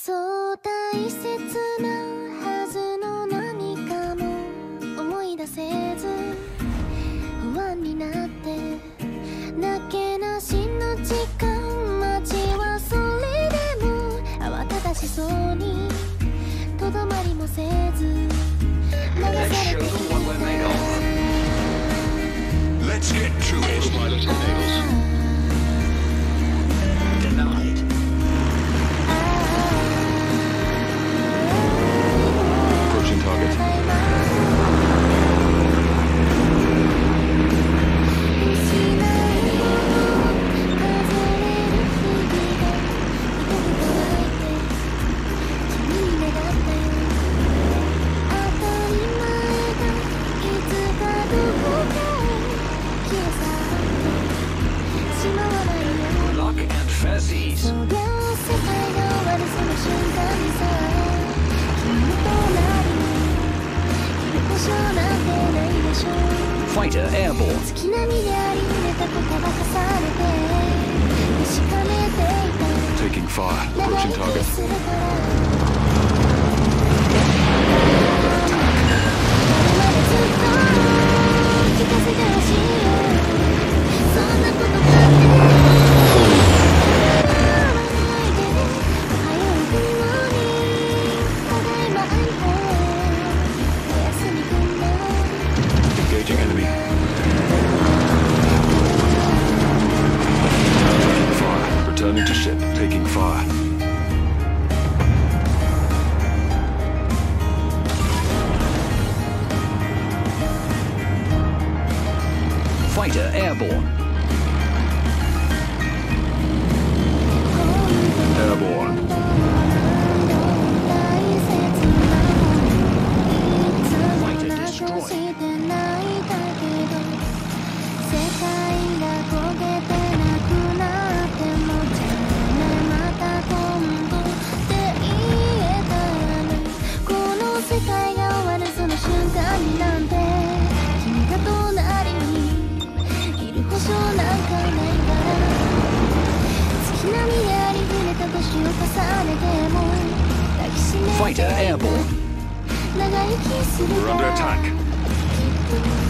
そう大切なはずの何かも思い出せず不安になってなけなしの時間待ちはそれでも慌ただしそうにとどまりもせず流されてい Fighter Airborne Taking fire Approaching target Attack Born. Fighter airborne. We're under attack.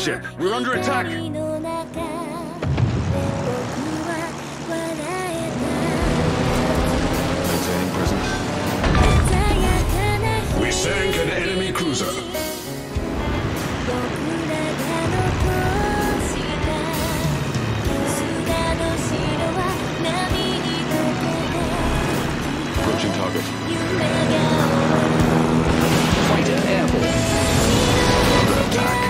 shit! We're under attack! We sank an enemy cruiser. Approaching target. Fighter airborne. Under attack.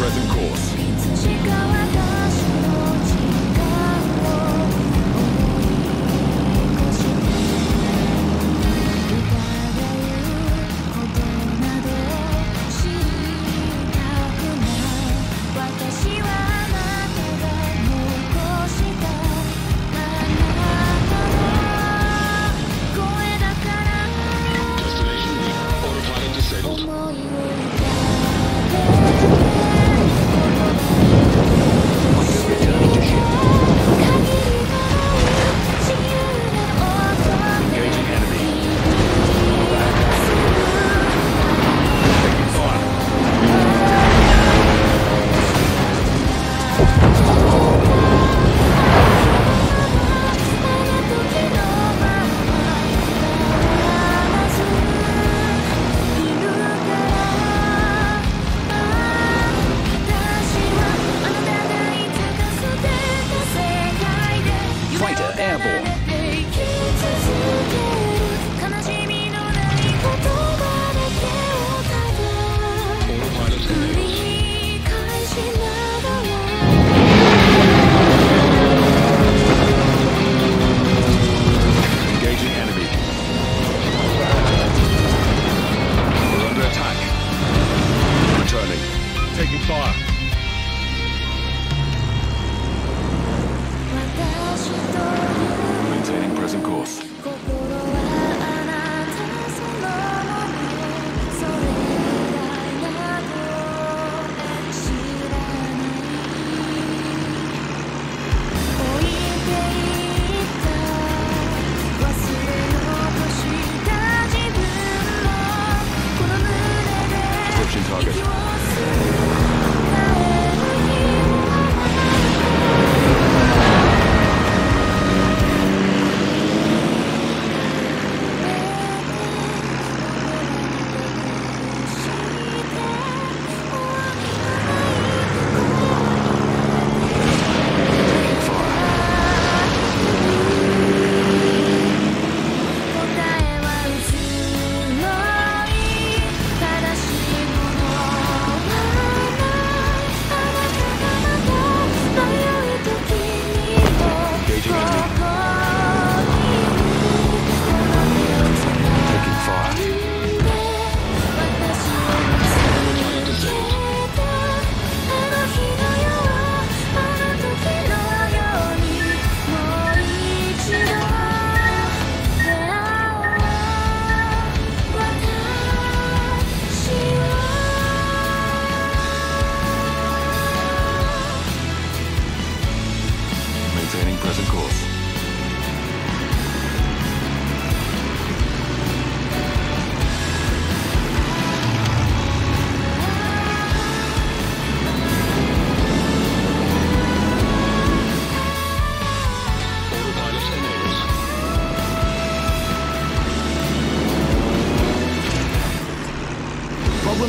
present course.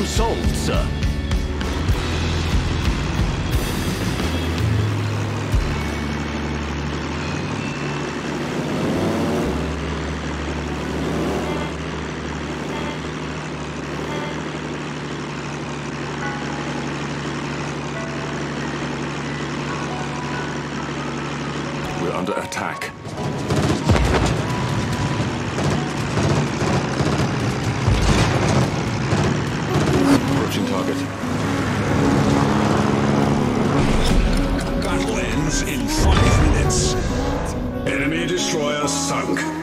Problem sir. Destroyer sunk.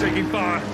Taking fire.